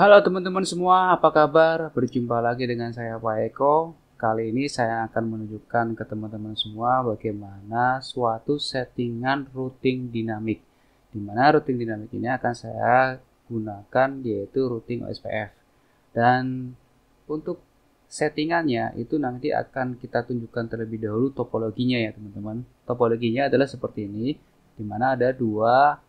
Halo teman-teman semua, apa kabar? Berjumpa lagi dengan saya Pak Eko. Kali ini saya akan menunjukkan ke teman-teman semua bagaimana suatu settingan routing dinamik. Di mana routing dinamik ini akan saya gunakan yaitu routing OSPF. Dan untuk settingannya itu nanti akan kita tunjukkan terlebih dahulu topologinya ya teman-teman. Topologinya adalah seperti ini, di mana ada dua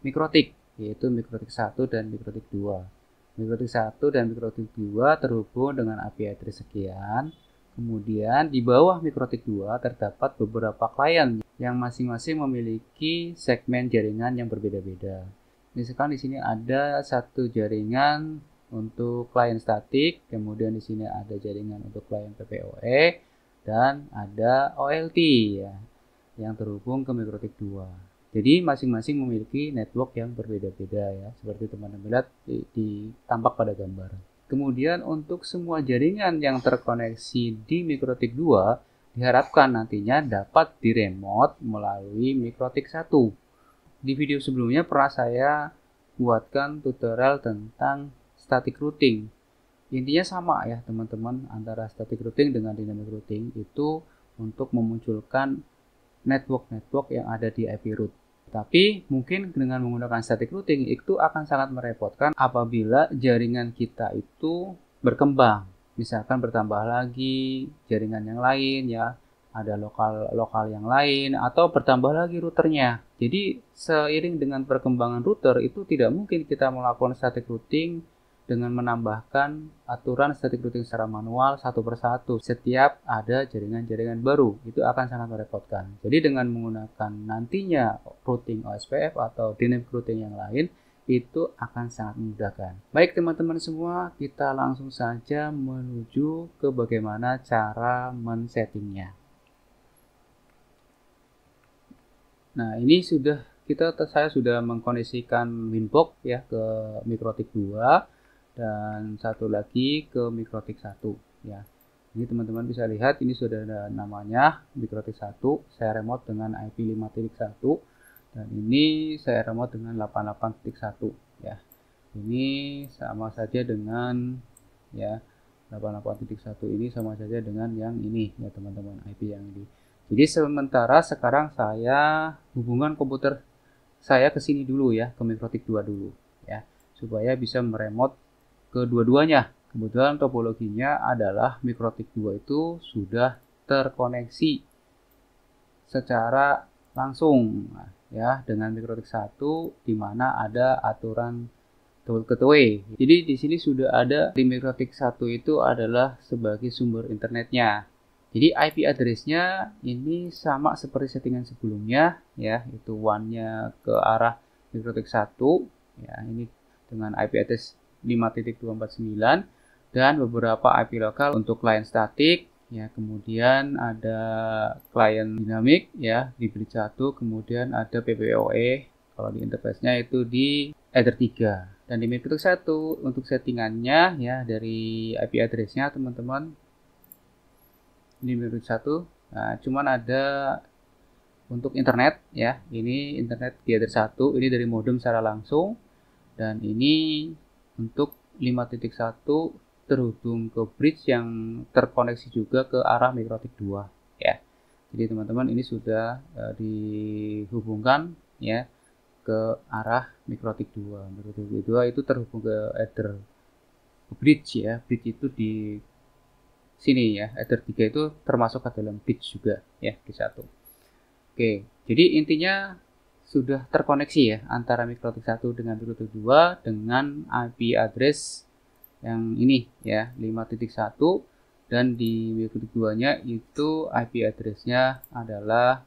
mikrotik, yaitu mikrotik 1 dan mikrotik 2. Mikrotik 1 dan mikrotik 2 terhubung dengan API sekian. Kemudian di bawah mikrotik 2 terdapat beberapa klien yang masing-masing memiliki segmen jaringan yang berbeda-beda. Misalkan di sini ada satu jaringan untuk klien statik, kemudian di sini ada jaringan untuk klien PPOE dan ada OLT ya yang terhubung ke mikrotik 2. Jadi masing-masing memiliki network yang berbeda-beda ya, seperti teman-teman lihat di, di tampak pada gambar. Kemudian untuk semua jaringan yang terkoneksi di mikrotik 2 diharapkan nantinya dapat diremote melalui mikrotik 1. Di video sebelumnya pernah saya buatkan tutorial tentang static routing. Intinya sama ya teman-teman antara static routing dengan dynamic routing itu untuk memunculkan network-network yang ada di IP root. Tapi mungkin dengan menggunakan static routing itu akan sangat merepotkan apabila jaringan kita itu berkembang. Misalkan bertambah lagi jaringan yang lain ya, ada lokal lokal yang lain atau bertambah lagi routernya. Jadi seiring dengan perkembangan router itu tidak mungkin kita melakukan static routing dengan menambahkan aturan static routing secara manual satu persatu. Setiap ada jaringan-jaringan baru itu akan sangat merepotkan. Jadi dengan menggunakan nantinya routing OSPF atau dynamic routing yang lain itu akan sangat memudahkan. Baik teman-teman semua kita langsung saja menuju ke bagaimana cara men-settingnya. Nah ini sudah kita saya sudah mengkondisikan winbox ya ke mikrotik 2 dan satu lagi ke mikrotik 1 ya. Ini teman-teman bisa lihat ini sudah ada namanya mikrotik 1 saya remote dengan IP 5.1 dan ini saya remote dengan 88.1 ya. Ini sama saja dengan ya 88.1 ini sama saja dengan yang ini ya teman-teman IP yang ini. Jadi sementara sekarang saya hubungan komputer saya ke sini dulu ya ke mikrotik 2 dulu ya. Supaya bisa meremote kedua-duanya. Kebetulan topologinya adalah mikrotik 2 itu sudah terkoneksi secara langsung ya dengan mikrotik 1 di mana ada aturan ketuwe. Jadi di sini sudah ada di mikrotik 1 itu adalah sebagai sumber internetnya. Jadi IP address-nya ini sama seperti settingan sebelumnya ya, itu one-nya ke arah mikrotik 1 ya, ini dengan IP address 5.249 dan beberapa IP lokal untuk klien statik ya. Kemudian ada klien dinamik ya di bridge 1 kemudian ada PPOE kalau di interface-nya itu di Ether 3 dan di Mikrotik 1 untuk settingannya ya dari IP address-nya teman-teman di Mikrotik 1 nah, cuman ada untuk internet ya. Ini internet di Ether 1 ini dari modem secara langsung. Dan ini untuk 5.1 terhubung ke bridge yang terkoneksi juga ke arah mikrotik 2 ya. Jadi teman-teman ini sudah uh, dihubungkan ya ke arah mikrotik 2. Mikrotik 2 itu terhubung ke ether bridge ya. Bridge itu di sini ya. Ether 3 itu termasuk ke dalam bridge juga ya di satu. Oke, jadi intinya sudah terkoneksi ya antara mikrotik 1 dengan mikrotik 2 dengan IP address yang ini ya 5.1 dan di mikrotik 2 nya itu IP addressnya adalah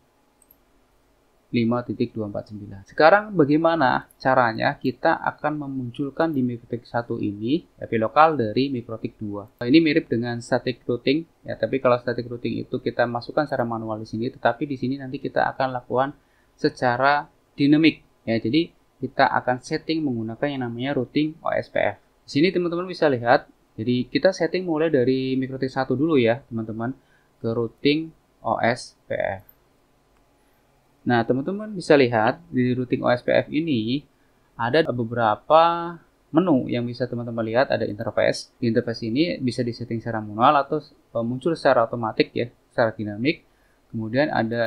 5.249 sekarang bagaimana caranya kita akan memunculkan di mikrotik 1 ini IP lokal dari mikrotik 2 ini mirip dengan static routing ya tapi kalau static routing itu kita masukkan secara manual di sini tetapi di sini nanti kita akan lakukan secara dinamik ya. Jadi kita akan setting menggunakan yang namanya routing OSPF. Di sini teman-teman bisa lihat, jadi kita setting mulai dari mikrotik 1 dulu ya, teman-teman, ke routing OSPF. Nah, teman-teman bisa lihat di routing OSPF ini ada beberapa menu yang bisa teman-teman lihat ada interface. Di interface ini bisa disetting secara manual atau uh, muncul secara otomatis ya, secara dinamik. Kemudian ada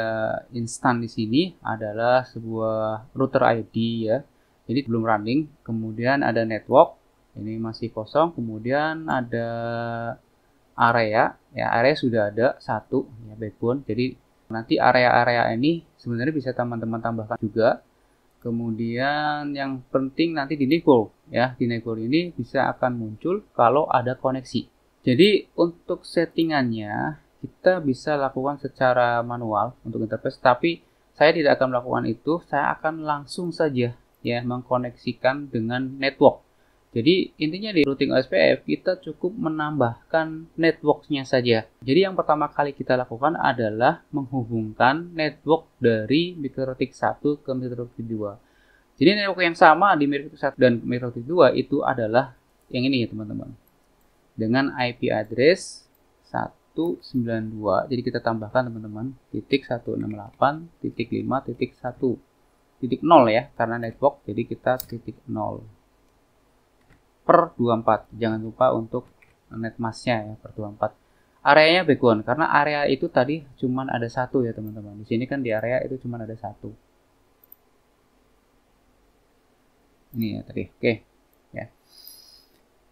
instan di sini adalah sebuah router ID ya. Jadi belum running. Kemudian ada network. Ini masih kosong. Kemudian ada area. Ya, area sudah ada satu ya backbone. Jadi nanti area-area ini sebenarnya bisa teman-teman tambahkan juga Kemudian yang penting nanti di Negol ya, di Negol ini bisa akan muncul kalau ada koneksi. Jadi untuk settingannya kita bisa lakukan secara manual untuk interface, tapi saya tidak akan melakukan itu, saya akan langsung saja ya mengkoneksikan dengan network. Jadi intinya di routing OSPF kita cukup menambahkan networknya saja. Jadi yang pertama kali kita lakukan adalah menghubungkan network dari mikrotik 1 ke mikrotik 2. Jadi network yang sama di mikrotik 1 dan mikrotik 2 itu adalah yang ini ya teman-teman. Dengan IP address 192. Jadi kita tambahkan teman-teman. Titik 168 titik 5 titik 1 titik 0 ya karena network jadi kita titik 0 per 24 jangan lupa untuk net massnya ya per 24 areanya backbone karena area itu tadi cuman ada satu ya teman-teman. Di sini kan di area itu cuman ada satu. Ini ya tadi oke. Ya.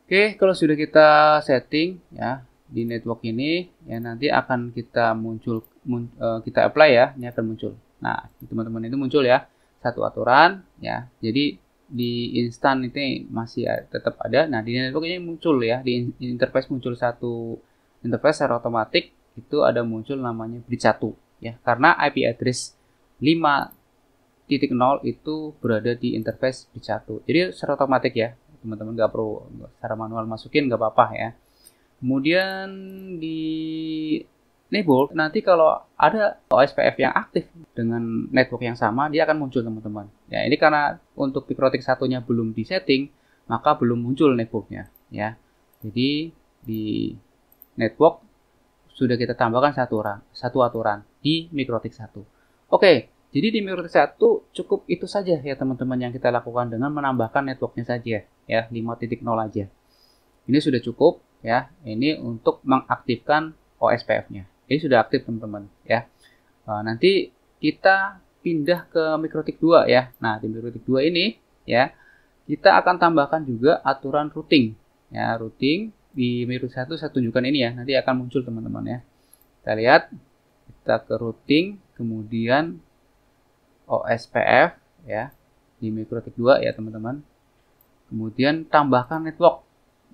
Oke kalau sudah kita setting ya di network ini ya nanti akan kita muncul mun, uh, kita apply ya ini akan muncul nah teman-teman itu muncul ya satu aturan ya jadi di instan itu masih tetap ada. Nah, di network ini muncul ya, di interface muncul satu interface secara otomatis itu ada muncul namanya bridge 1 ya. Karena IP address 5.0 itu berada di interface bridge 1. Jadi secara otomatis ya, teman-teman nggak perlu secara manual masukin nggak apa-apa ya. Kemudian di Nebul nanti kalau ada OSPF yang aktif dengan network yang sama dia akan muncul teman-teman. Ya ini karena untuk Picrotic satunya belum disetting maka belum muncul networknya ya. Jadi di network sudah kita tambahkan satu aturan satu aturan di Mikrotik 1 oke jadi di Mikrotik 1 cukup itu saja ya teman-teman yang kita lakukan dengan menambahkan networknya saja ya 5.0 aja. Ini sudah cukup ya ini untuk mengaktifkan OSPF-nya ini sudah aktif teman-teman ya. Uh, nanti kita pindah ke mikrotik 2 ya. Nah, di mikrotik 2 ini ya, kita akan tambahkan juga aturan routing. Ya, routing di mikrotik 1 saya tunjukkan ini ya. Nanti akan muncul teman-teman ya. Kita lihat kita ke routing, kemudian OSPF ya di mikrotik 2 ya, teman-teman. Kemudian tambahkan network.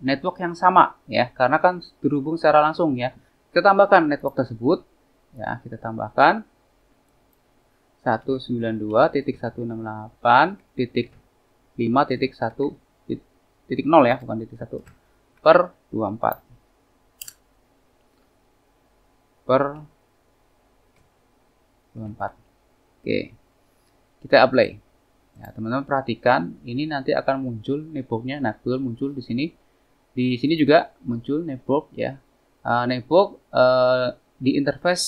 Network yang sama ya, karena kan terhubung secara langsung ya kita tambahkan network tersebut. Ya, kita tambahkan 192.168.5.1 titik 0 ya, bukan titik 1 per 24 per 24. Oke. Kita apply. Ya, teman-teman perhatikan ini nanti akan muncul networknya. Nah, muncul di sini. Di sini juga muncul network ya uh, network uh, di interface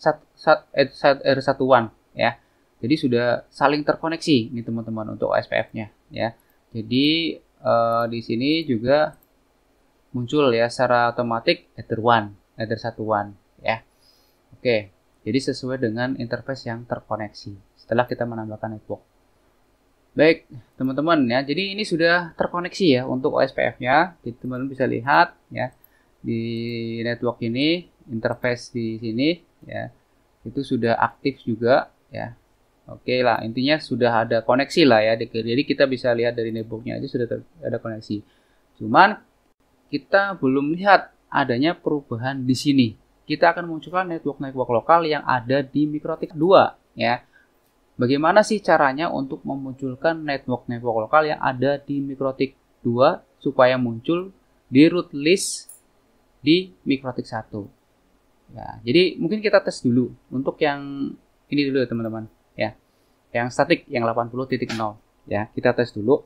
sat, sat, eh, R11 ya. Jadi sudah saling terkoneksi ini teman-teman untuk OSPF-nya ya. Jadi uh, di sini juga muncul ya secara otomatis Ether 1, Ether 11 ya. Oke. Jadi sesuai dengan interface yang terkoneksi setelah kita menambahkan network. Baik, teman-teman ya. Jadi ini sudah terkoneksi ya untuk OSPF-nya. Jadi teman-teman bisa lihat ya di network ini interface di sini ya. Itu sudah aktif juga ya. Oke lah intinya sudah ada koneksi lah ya. Jadi kita bisa lihat dari networknya aja sudah ada koneksi. Cuman kita belum lihat adanya perubahan di sini. Kita akan munculkan network-network lokal yang ada di Mikrotik 2 ya bagaimana sih caranya untuk memunculkan network-network lokal yang ada di Mikrotik 2 supaya muncul di root list di mikrotik 1. Ya, jadi mungkin kita tes dulu untuk yang ini dulu ya teman-teman ya. Yang statik yang 80.0 ya. Kita tes dulu.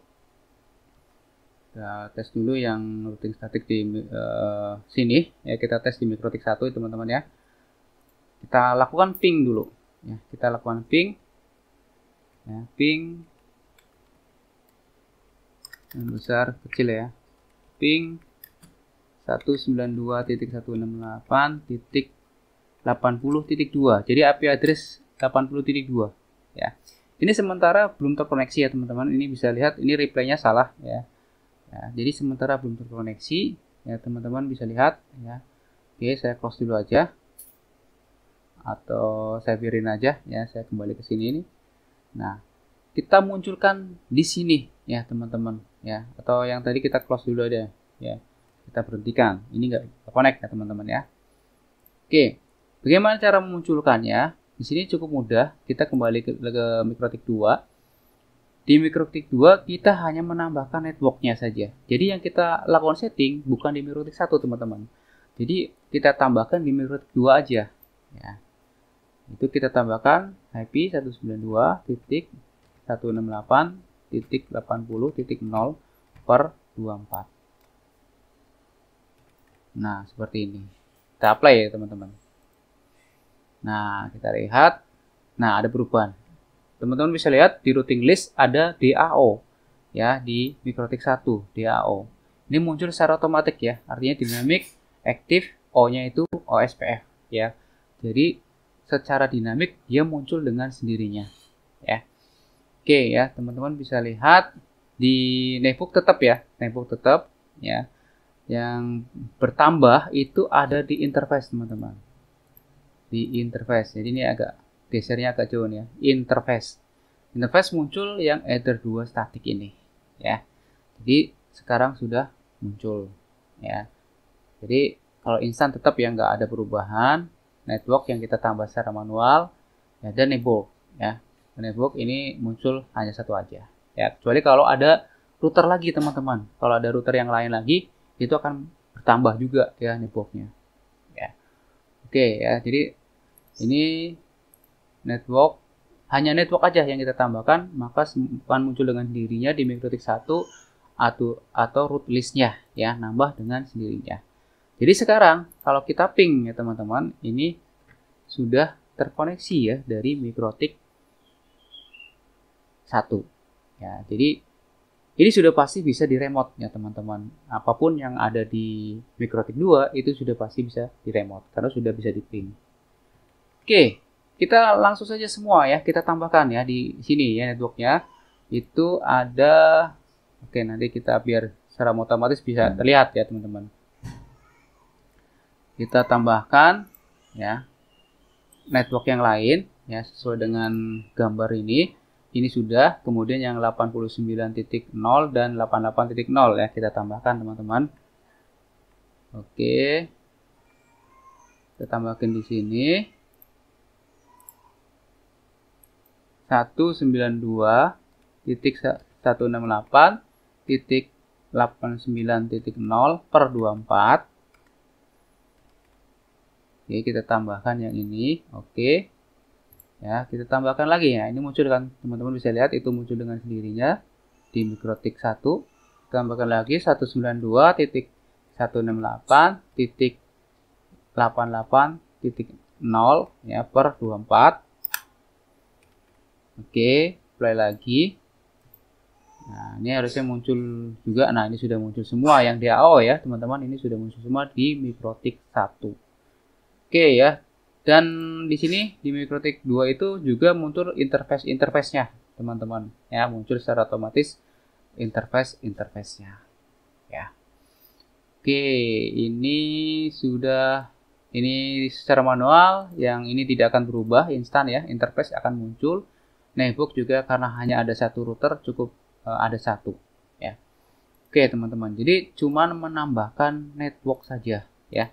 Kita tes dulu yang routing statik di uh, sini ya kita tes di mikrotik 1 teman-teman ya. Kita lakukan ping dulu ya. Kita lakukan ping ya, ping. Yang besar kecil ya. Ping. 192.168.80.2 jadi IP address 80.2 ya. Ini sementara belum terkoneksi ya teman-teman. Ini bisa lihat ini replaynya salah ya. ya jadi sementara belum terkoneksi ya teman-teman bisa lihat ya. Oke saya close dulu aja. Atau saya biarin aja ya. Saya kembali ke sini ini nah kita munculkan di sini ya teman-teman ya. Atau yang tadi kita close dulu aja ya. Kita berhentikan. Ini enggak connect ya teman-teman ya. Oke bagaimana cara memunculkannya? Di sini cukup mudah. Kita kembali ke, ke mikrotik 2 di mikrotik 2 kita hanya menambahkan networknya saja. Jadi yang kita lakukan setting bukan di mikrotik 1 teman-teman. Jadi kita tambahkan di mikrotik 2 aja ya itu kita tambahkan IP 192.168.80.0 per 24 Nah, seperti ini. Kita apply ya, teman-teman. Nah, kita lihat. Nah, ada perubahan. Teman-teman bisa lihat di routing list ada DAO ya di Mikrotik 1 DAO. Ini muncul secara otomatis ya. Artinya dinamik aktif O-nya itu OSPF ya. Jadi secara dinamik dia muncul dengan sendirinya ya. Oke ya, teman-teman bisa lihat di netbook tetap ya, netbook tetap ya. Yang bertambah itu ada di interface teman-teman. Di interface. Jadi ini agak gesernya agak jauh ya. Interface. Interface muncul yang ether 2 static ini ya. Jadi sekarang sudah muncul ya. Jadi kalau instan tetap ya nggak ada perubahan network yang kita tambah secara manual ya dan network ya. Network ini muncul hanya satu aja ya. Kecuali kalau ada router lagi teman-teman. Kalau ada router yang lain lagi itu akan bertambah juga ya networknya ya. Oke ya jadi ini network hanya network aja yang kita tambahkan maka akan muncul dengan dirinya di mikrotik 1 atau atau root listnya ya nambah dengan sendirinya jadi sekarang kalau kita ping ya teman-teman ini sudah terkoneksi ya dari mikrotik 1 ya jadi ini sudah pasti bisa di remote ya teman-teman. Apa pun yang ada di Mikrotik 2 itu sudah pasti bisa di remote karena sudah bisa di ping. Oke, kita langsung saja semua ya kita tambahkan ya di sini ya networknya itu ada oke nanti kita biar secara otomatis bisa terlihat ya teman-teman. Kita tambahkan ya network yang lain ya sesuai dengan gambar ini. Ini sudah kemudian yang 89.0 dan 88.0 ya kita tambahkan teman-teman. Oke. Kita tambahkan di sini. 192.168.89.0 per 24 Oke, kita tambahkan yang ini. Oke. Ya kita tambahkan lagi ya. Ini muncul kan teman-teman bisa lihat itu muncul dengan sendirinya di mikrotik 1 tambahkan lagi 192.168.88.0 ya per 24 oke play lagi. Nah ini harusnya muncul juga. Nah ini sudah muncul semua yang DAO ya teman-teman. Ini sudah muncul semua di mikrotik 1 oke ya dan di sini di Mikrotik 2 itu juga muncul interface interface-nya, teman-teman. Ya, muncul secara otomatis interface interface-nya. Ya. Oke, ini sudah ini secara manual yang ini tidak akan berubah instan ya, interface akan muncul. Netbook juga karena hanya ada satu router cukup uh, ada satu ya. Oke, teman-teman. Jadi cuman menambahkan network saja ya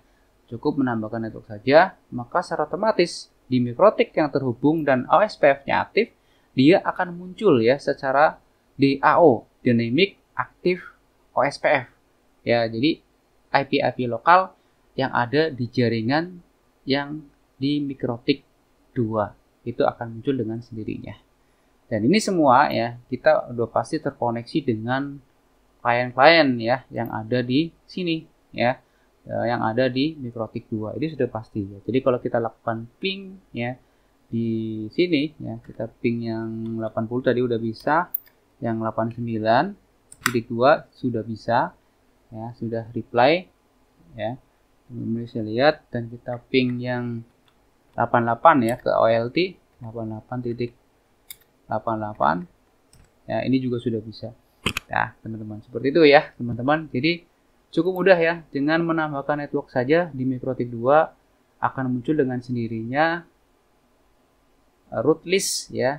Cukup menambahkan network saja, maka secara otomatis di mikrotik yang terhubung dan OSPF-nya aktif, dia akan muncul ya secara DAO, Dynamic Active OSPF. Ya, jadi IP-IP lokal yang ada di jaringan yang di mikrotik 2 itu akan muncul dengan sendirinya. Dan ini semua ya kita udah pasti terkoneksi dengan klien-klien ya yang ada di sini ya yang ada di mikrotik 2 ini sudah pasti ya. Jadi kalau kita lakukan ping ya di sini ya kita ping yang 80 tadi udah bisa, yang 89 titik dua sudah bisa ya sudah reply ya. Teman-teman bisa lihat dan kita ping yang 88 ya ke OLT 88.88 ya ini juga sudah bisa. Ya teman-teman seperti itu ya teman-teman. Jadi cukup mudah ya dengan menambahkan network saja di Mikrotik 2 akan muncul dengan sendirinya root list ya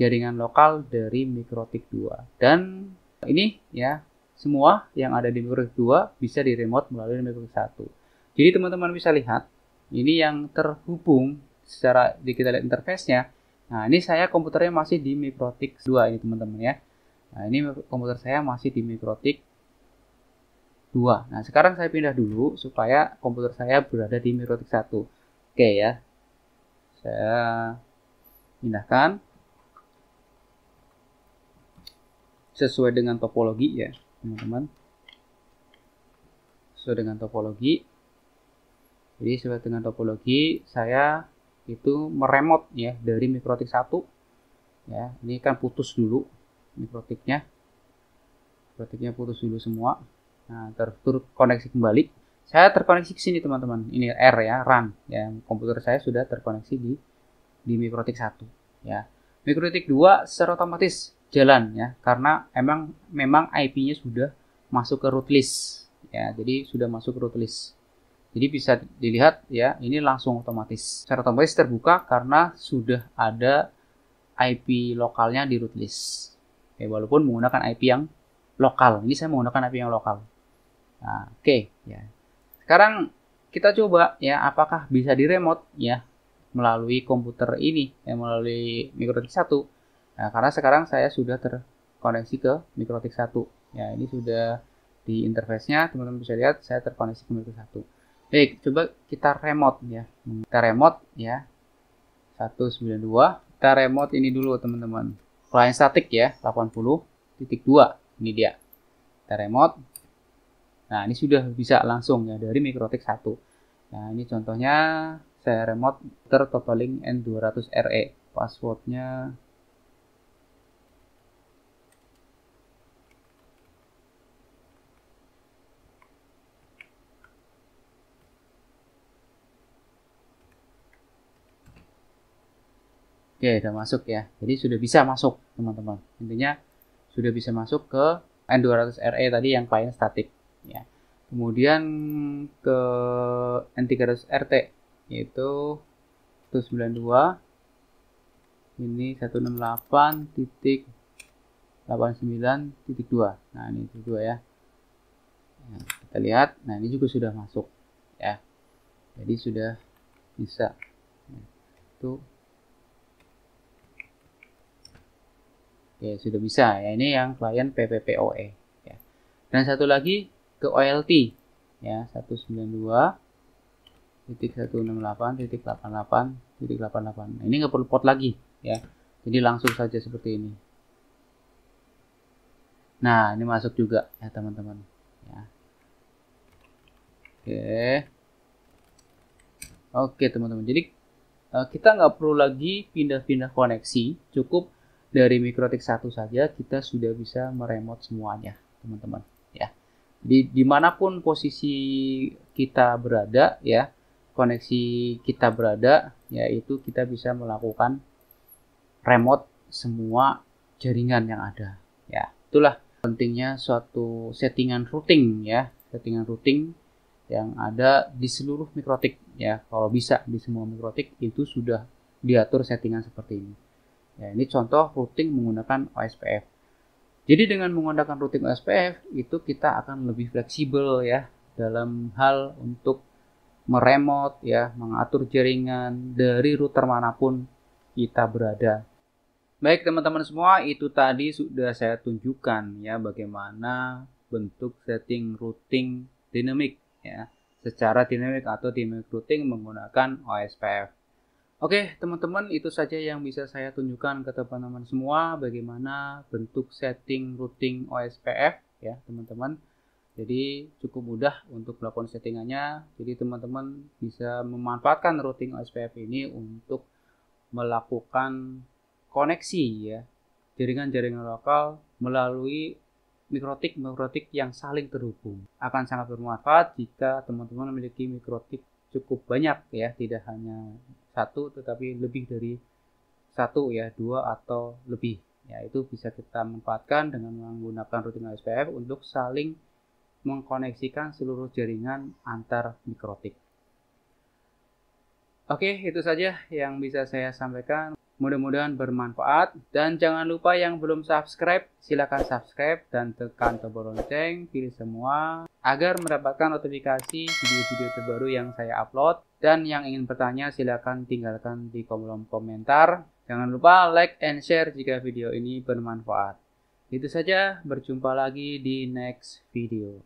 jaringan lokal dari Mikrotik 2 dan ini ya semua yang ada di Microtik 2 bisa di remote melalui Microtik 1. Jadi teman-teman bisa lihat ini yang terhubung secara di kita lihat interface-nya. Nah, ini saya komputernya masih di Microtik 2 ini teman-teman ya. Nah, ini komputer saya masih di Microtik 2. Nah, sekarang saya pindah dulu supaya komputer saya berada di Microtik 1. Oke ya. Saya pindahkan sesuai dengan topologi ya teman-teman sesuai dengan topologi jadi sesuai dengan topologi saya itu meremot ya dari mikrotik 1 ya ini kan putus dulu mikrotiknya mikrotiknya putus dulu semua nah terkoneksi kembali. Saya terkoneksi ke sini teman-teman. Ini R ya run. Ya komputer saya sudah terkoneksi di di mikrotik 1 ya. Mikrotik 2 secara otomatis jalan ya. Karena emang memang IP-nya sudah masuk ke root list ya. Jadi sudah masuk ke root list. Jadi bisa dilihat ya ini langsung otomatis. Secara otomatis terbuka karena sudah ada IP lokalnya di root list. Ya walaupun menggunakan IP yang lokal. Ini saya menggunakan IP yang lokal nah, oke okay, ya sekarang kita coba ya apakah bisa di remote ya melalui komputer ini ya melalui mikrotik 1 Nah, karena sekarang saya sudah terkoneksi ke Mikrotik 1. Ya, ini sudah di interface-nya, teman-teman bisa lihat saya terkoneksi ke Mikrotik 1. Baik, coba kita remote ya. Kita remote ya. 192. Kita remote ini dulu, teman-teman. Client static ya, 80.2. Ini dia. Kita remote. Nah, ini sudah bisa langsung ya dari Mikrotik 1. Nah, ini contohnya saya remote tertotaling N200RE. Passwordnya Oke, sudah masuk ya. Jadi sudah bisa masuk, teman-teman. Intinya sudah bisa masuk ke N200RE tadi yang client static ya. Kemudian ke N300RT yaitu 192 ini 168.89.2. Nah, ini itu dua ya. Nah, kita lihat. Nah, ini juga sudah masuk ya. Jadi sudah bisa. Nah, itu Oke, sudah bisa ya. Ini yang klien PPPoE ya. Dan satu lagi ke OLT ya, 192 titik 168 titik 88 titik 88. Nah, ini nggak perlu port lagi ya. Jadi langsung saja seperti ini. Nah, ini masuk juga ya teman-teman. Ya. Oke. Oke teman-teman. Jadi eh, kita nggak perlu lagi pindah-pindah koneksi, cukup dari mikrotik satu saja kita sudah bisa meremot semuanya teman-teman ya di di mana pun posisi kita berada ya koneksi kita berada yaitu kita bisa melakukan remote semua jaringan yang ada ya. Itulah pentingnya suatu settingan routing ya. Settingan routing yang ada di seluruh mikrotik ya. Kalau bisa di semua mikrotik itu sudah diatur settingan seperti ini. Ya, ini contoh routing menggunakan OSPF. Jadi dengan menggunakan routing OSPF itu kita akan lebih fleksibel ya dalam hal untuk meremot ya, mengatur jaringan dari router mana pun kita berada. Baik teman-teman semua, itu tadi sudah saya tunjukkan ya bagaimana bentuk setting routing dinamik ya, secara dinamik atau dinamik routing menggunakan OSPF. Oke, teman-teman, itu saja yang bisa saya tunjukkan ke teman-teman semua bagaimana bentuk setting routing OSPF ya, teman-teman. Jadi cukup mudah untuk melakukan settingannya. Jadi teman-teman bisa memanfaatkan routing OSPF ini untuk melakukan koneksi ya jaringan-jaringan lokal melalui mikrotik-mikrotik yang saling terhubung. Akan sangat bermanfaat jika teman-teman memiliki mikrotik cukup banyak ya, tidak hanya satu tetapi lebih dari satu ya, dua atau lebih. Ya, itu bisa kita manfaatkan dengan menggunakan routing SPF untuk saling mengkoneksikan seluruh jaringan antar mikrotik. Oke, itu saja yang bisa saya sampaikan. Mudah-mudahan bermanfaat dan jangan lupa yang belum subscribe, silakan subscribe dan tekan tombol lonceng, pilih semua agar mendapatkan notifikasi video-video terbaru yang saya upload dan yang ingin bertanya silakan tinggalkan di kolom komentar. Jangan lupa like and share jika video ini bermanfaat. Itu saja, berjumpa lagi di next video.